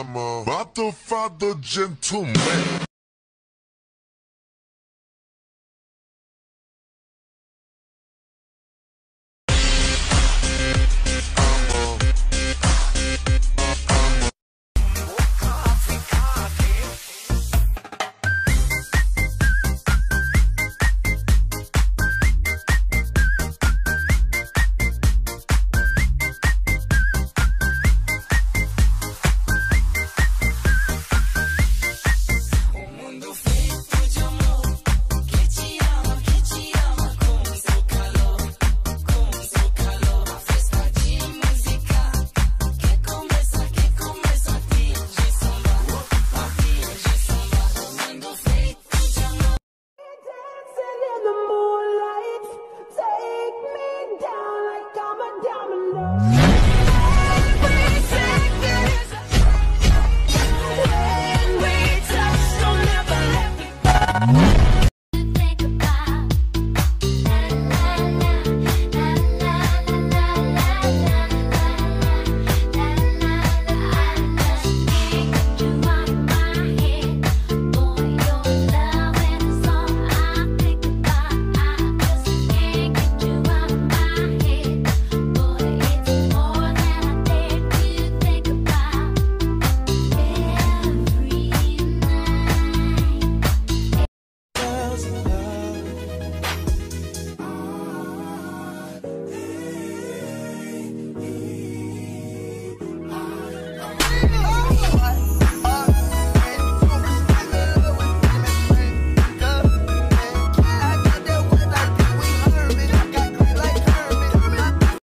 I'm a motherfucker gentleman. Bye.